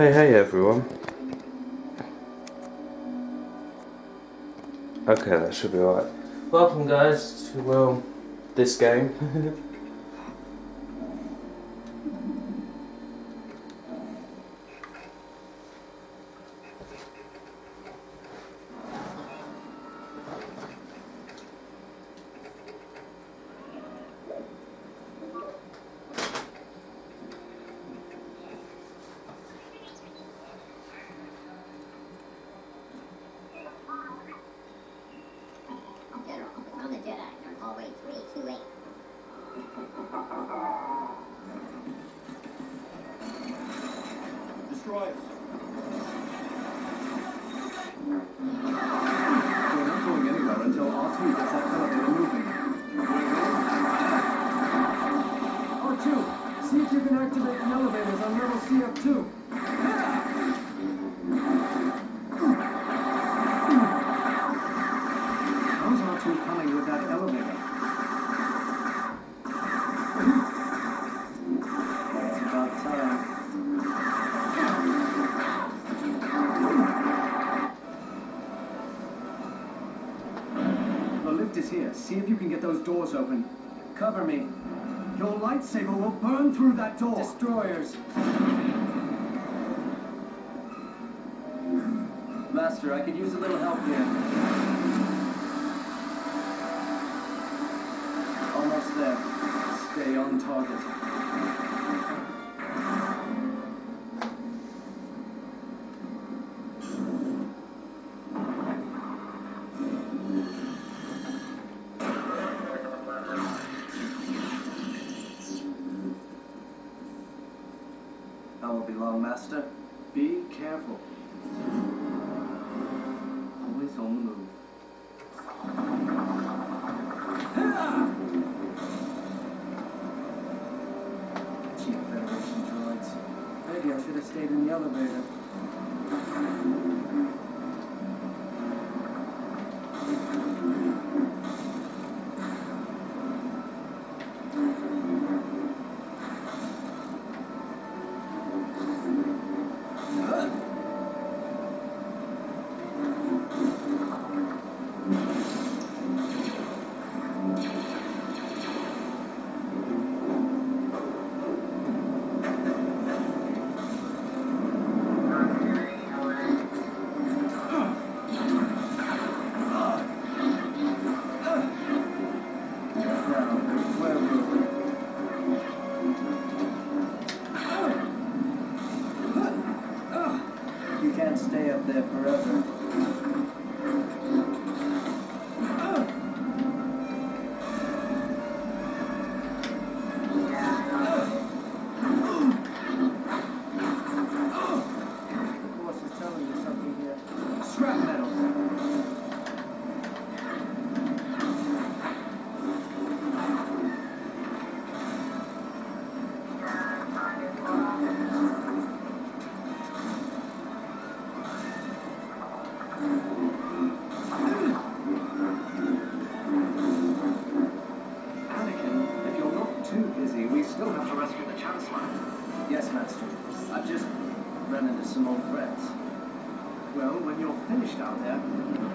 Hey, hey everyone. Okay, that should be alright. Welcome guys to, well, this game. See if you can get those doors open. Cover me. Your lightsaber will burn through that door. Destroyers. Master, I could use a little help here. Almost there. Stay on target. Master. Yes, Master. I've just run into some old friends. Well, when you're finished out there...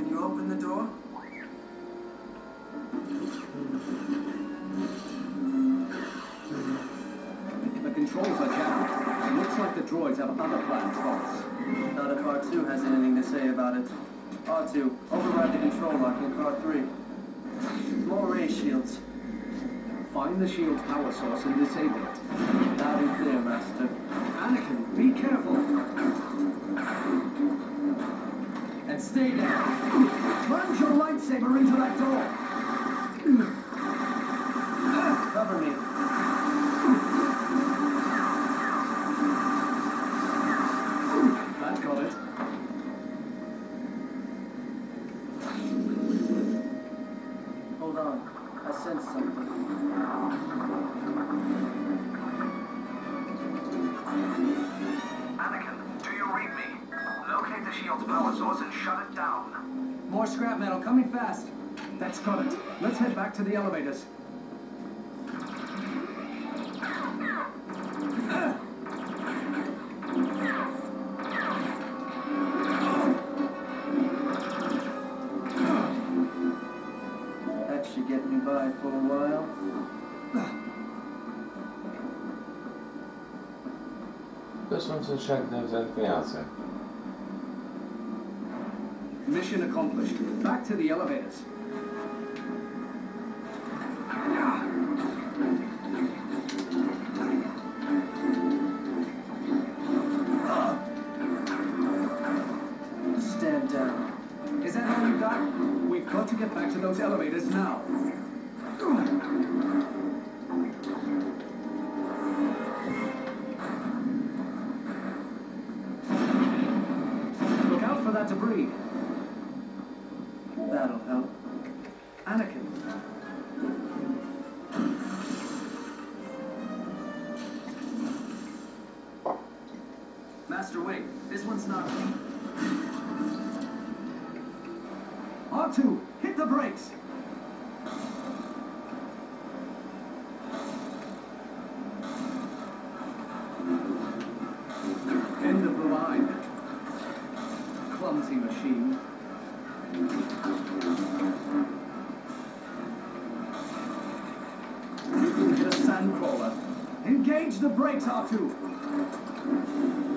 Can you open the door? The controls are jammed. Looks like the droids have other plans for. Not if R2 has anything to say about it. R2, override the control lock in car 3. More ray shields. Find the shield power source and disable it. Loud and clear, Master. Christina. słońce trzech dni Fiance. Mission accomplished. Back to the elevators. line. Clumsy machine. The sandcrawler. Engage the brakes, R2.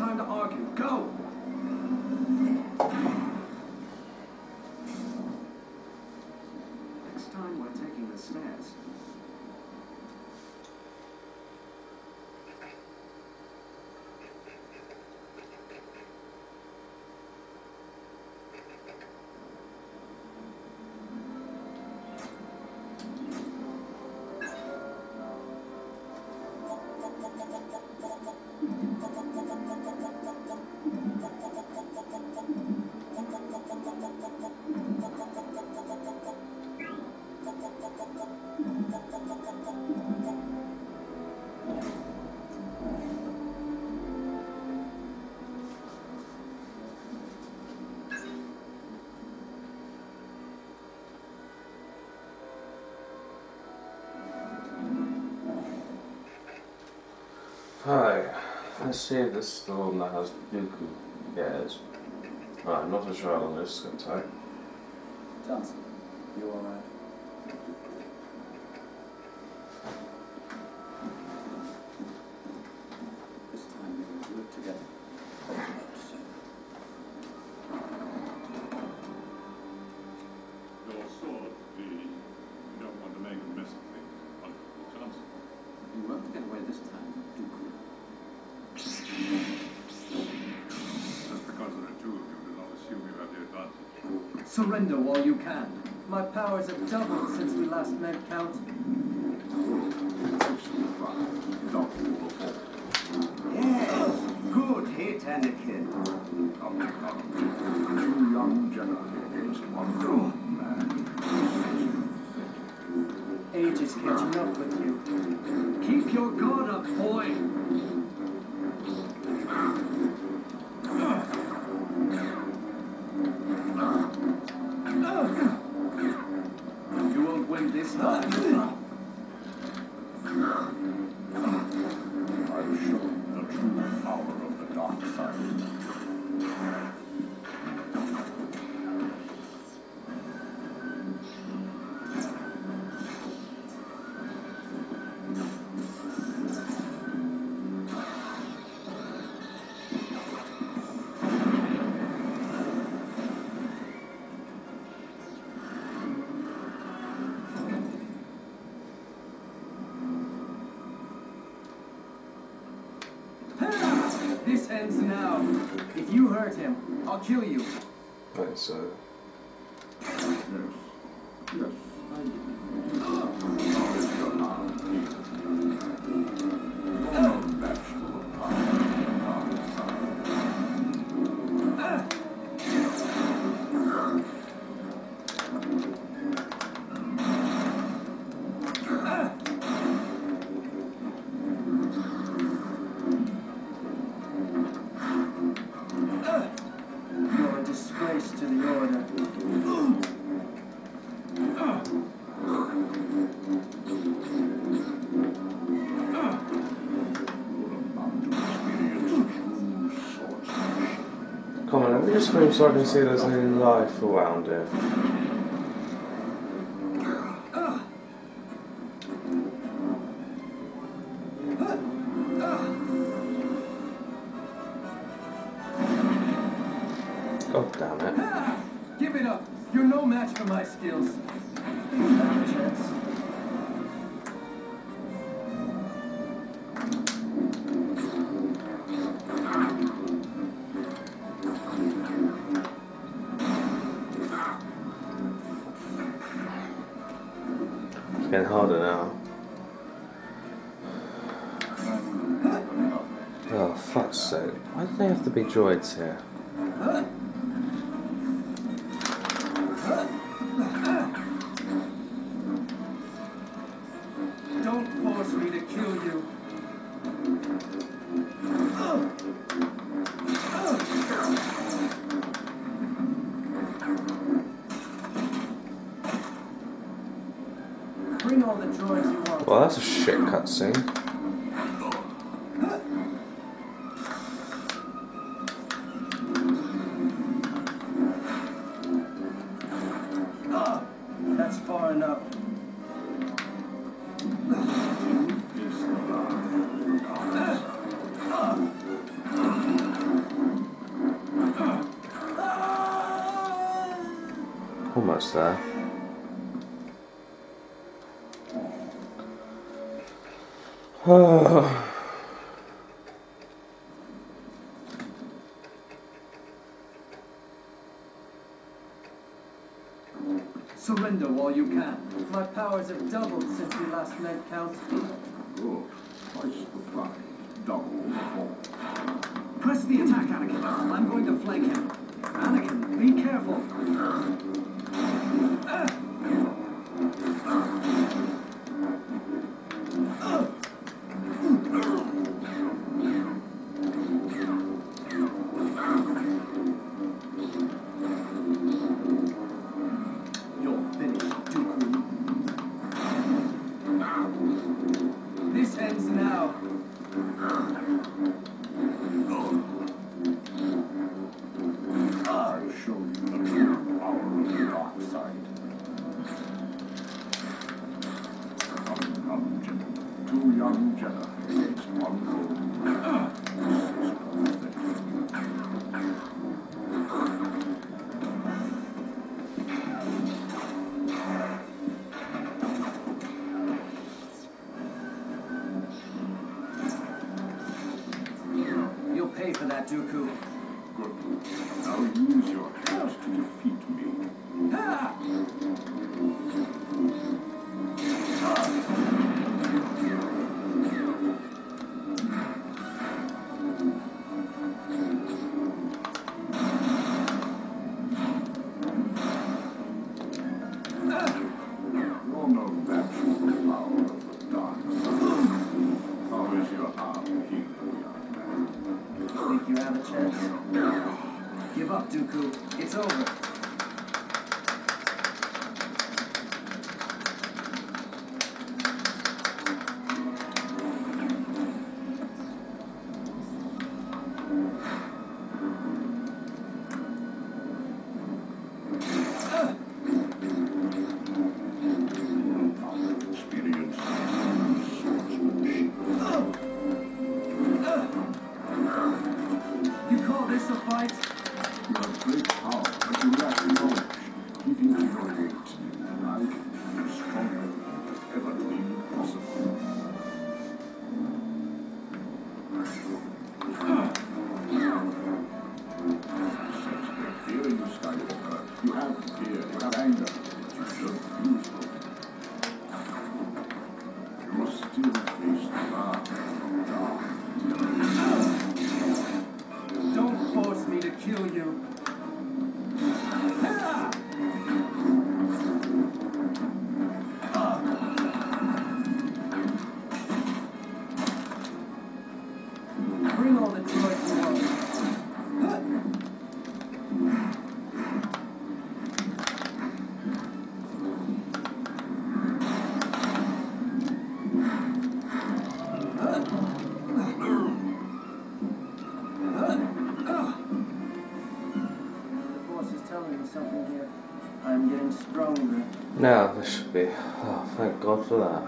time to argue. Go! Let's see this is the one that has Dooku gears. Right, I'm not sure how long this is going to take. Johnson, Surrender while you can. My powers have doubled since we last met, Count. Yes, good hit, Anakin. Two young Jedi against one grown man. Age is catching up with you. Keep your guard up, boy. You won't win this time. Ends now. If you hurt him, I'll kill you. Right, so. I can see there's any life around here. God damn it. Ah! Give it up. You're no match for my skills. To be droids here? Almost there. Uh? Surrender while you can. My powers have doubled since we last met, Count. Good. the surprised. Double Press the attack, Anakin. I'm going to flank him. Anakin, be careful. Dooku. 是的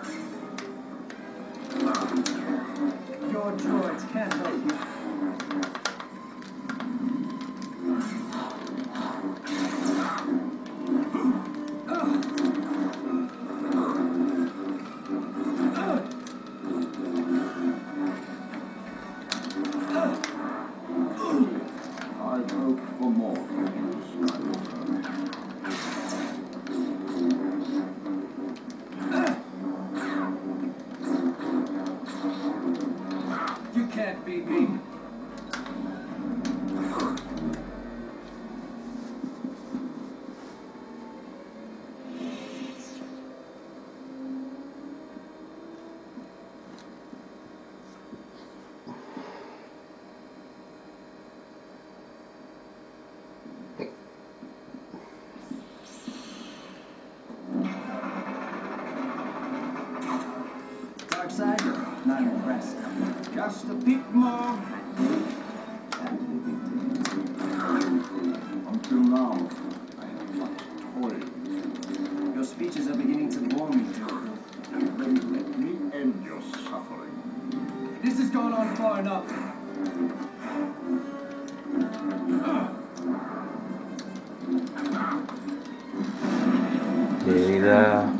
de.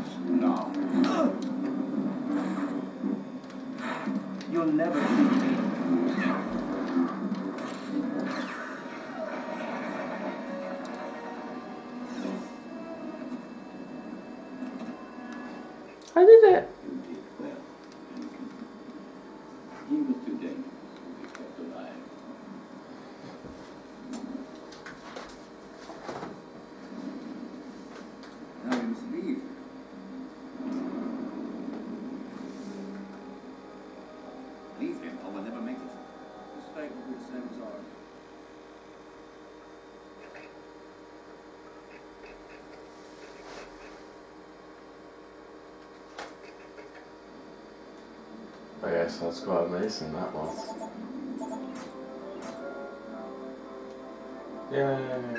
You'll never see me. so that's quite amazing, that was. Yay!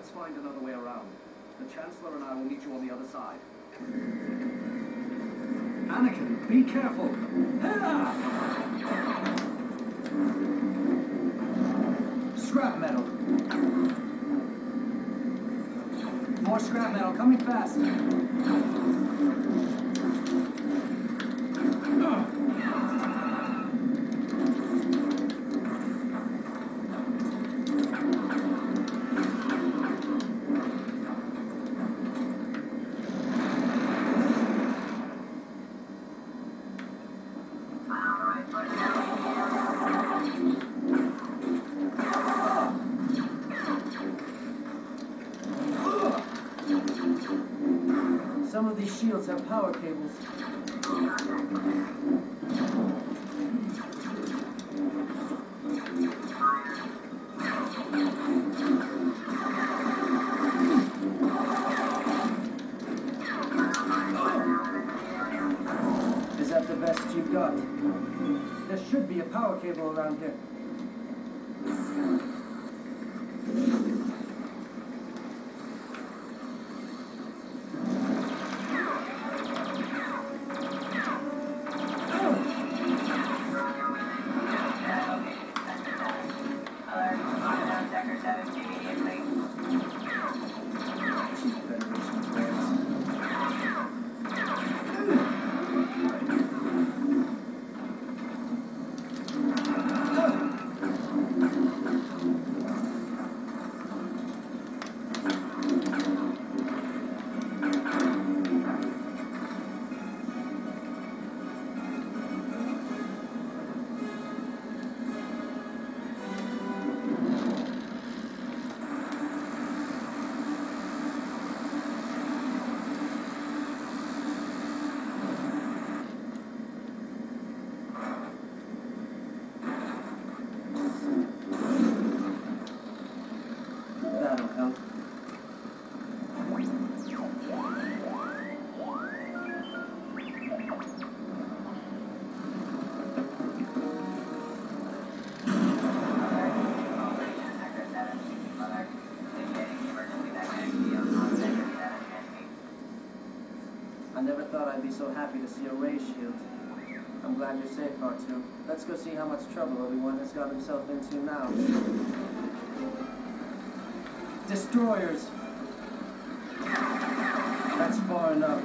Let's find another way around. The Chancellor and I will meet you on the other side. Anakin, be careful. Ah! Scrap metal. More scrap metal coming fast. I'm safe, R2. Let's go see how much trouble Obi-Wan has got himself into now. Destroyers! That's far enough.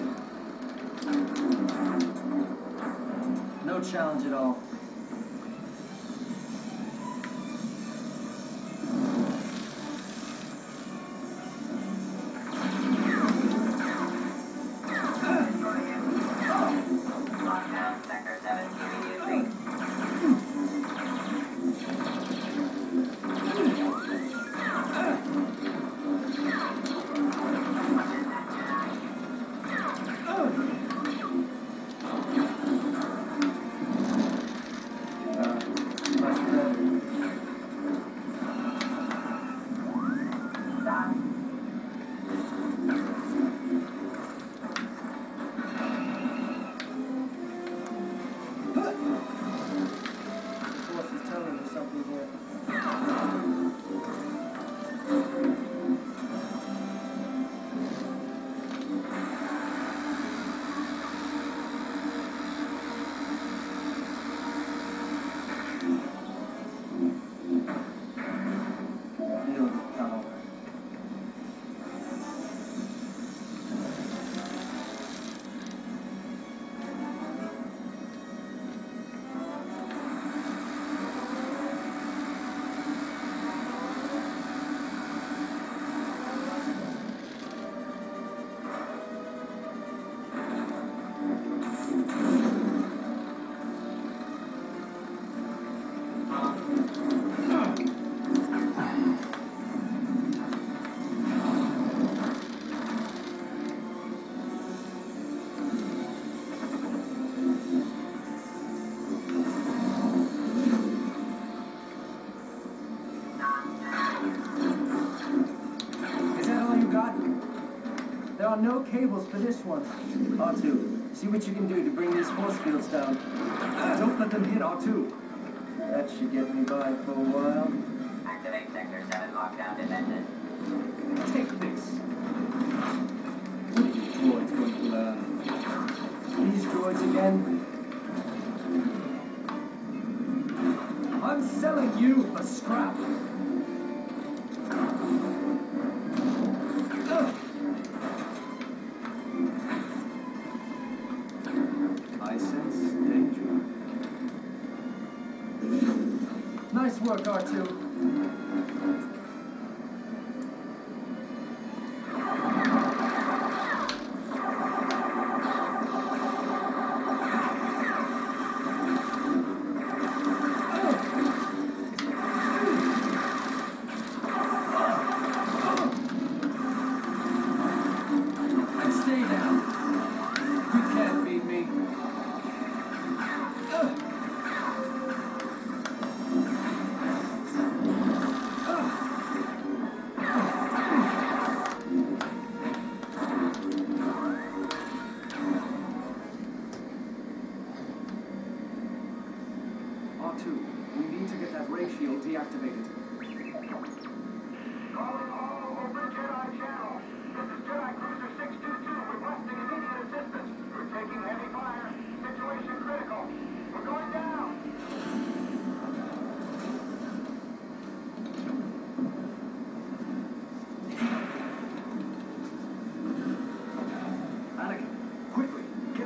No challenge at all. Are no cables for this one. R2, see what you can do to bring these force fields down. Don't let them hit R2. That should get me by for a while. Activate Sector 7 lockdown defenses. Take this. What are you droids going to learn? These droids again? I'm selling you for scrap.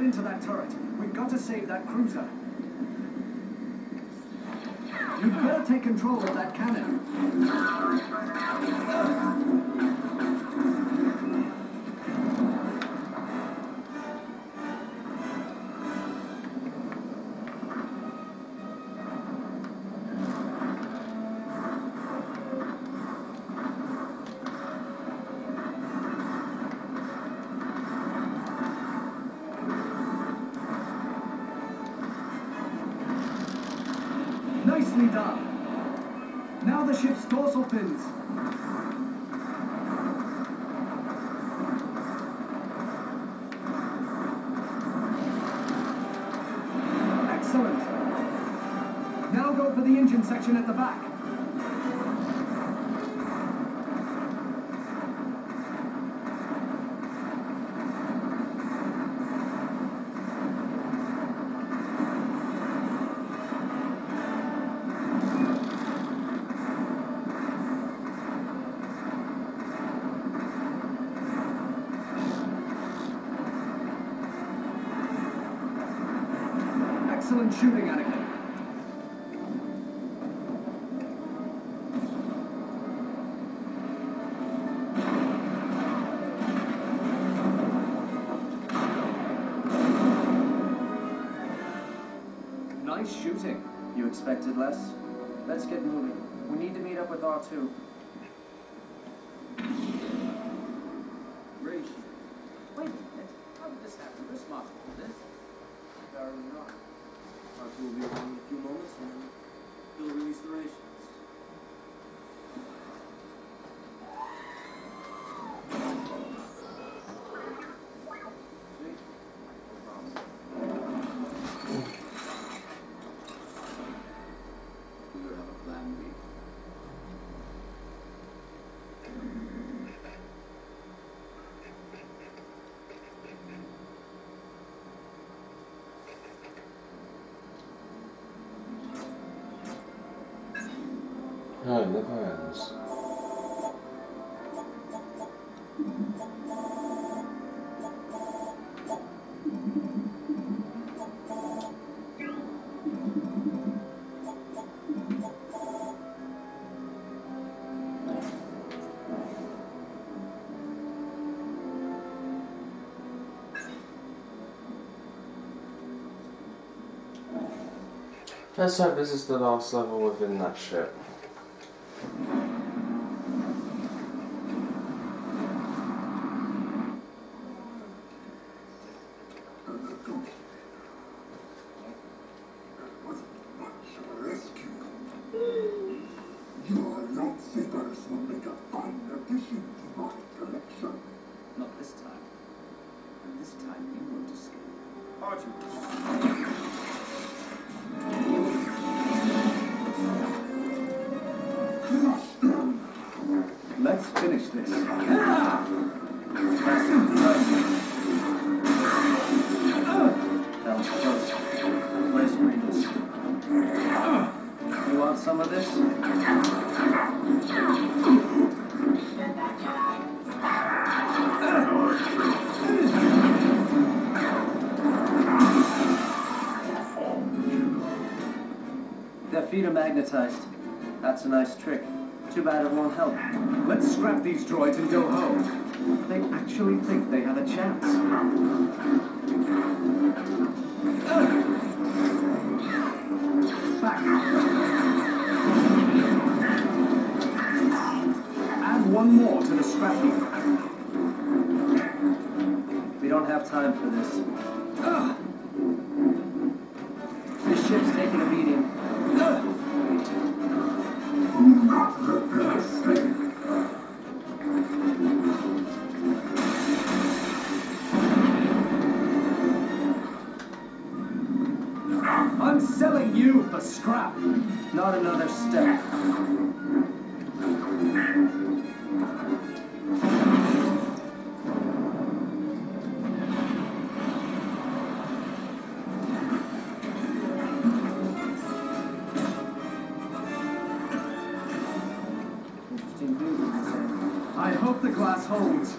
Into that turret. We've got to save that cruiser. You'd better take control of that cannon. Excellent shooting, Anakin. Nice shooting. You expected less? Let's get moving. We need to meet up with R2. Rage. Wait a minute. How did this happen? You're smarter than this. Apparently not. R2 will be around in a few moments and he'll release the ray shields. Do you have a plan B? Let's hope this is the last level within that ship. Feet magnetized. That's a nice trick. Too bad it won't help. Let's scrap these droids and go home. They actually think they have a chance. Back. Add one more to the scrap heap. We don't have time for. This I hope the glass holds.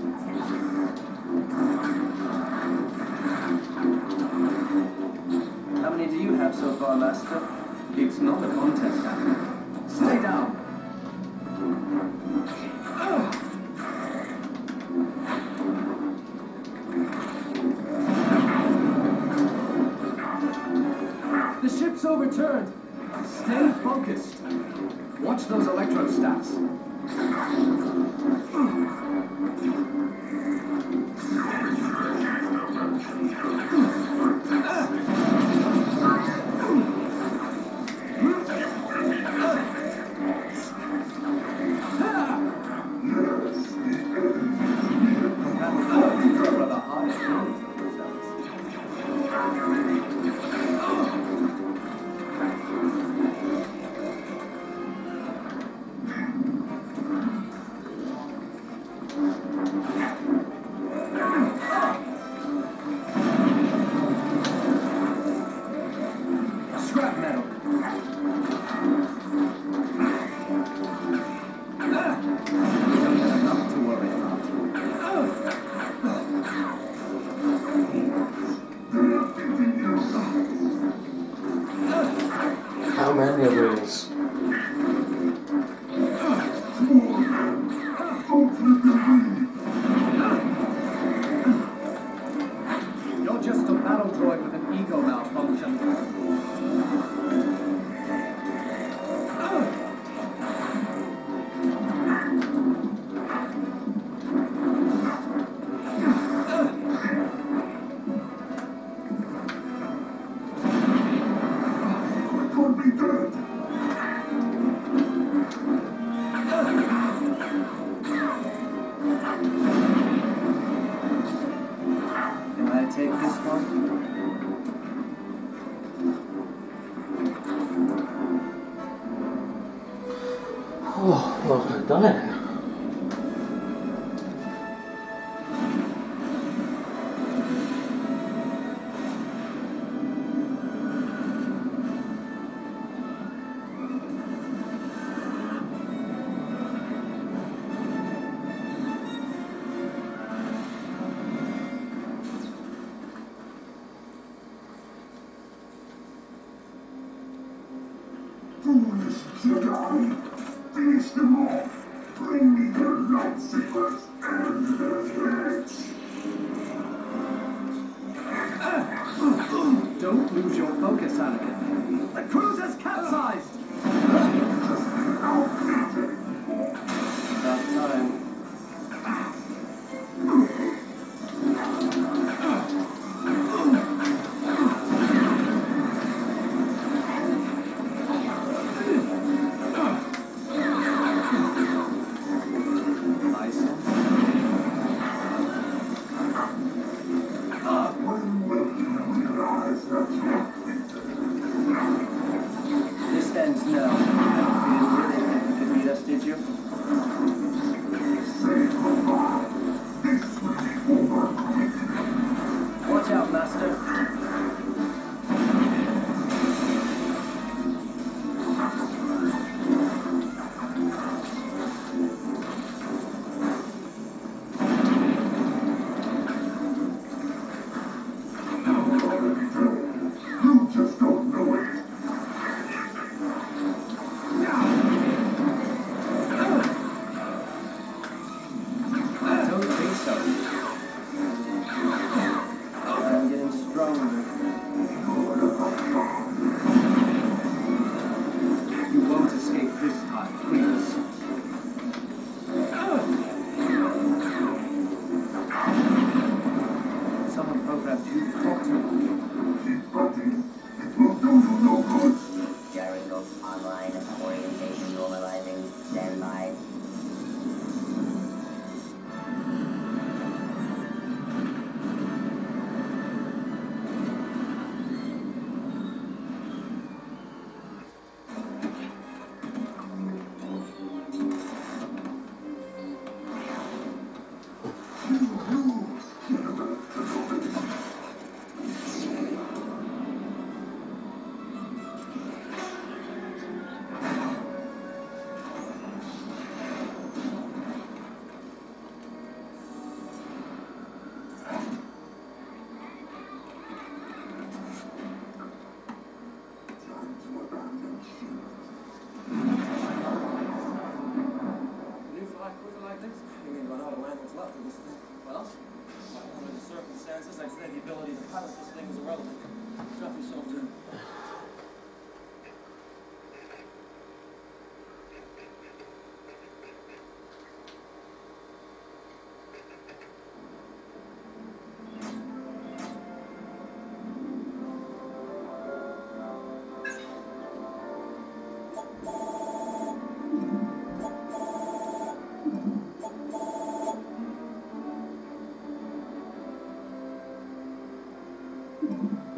How many do you have so far, Master? It's not a contest, Anakin. Stay down. The ship's overturned. Stay focused. Watch those electrostaffs. Rather high feelings of yourselves. Finish Jedi! Finish them all! Bring me your lightsabers!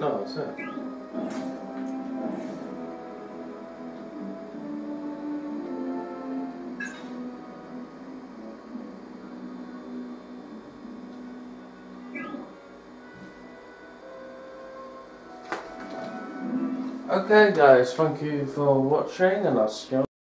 No, it's not. Okay guys, thank you for watching and I'll see you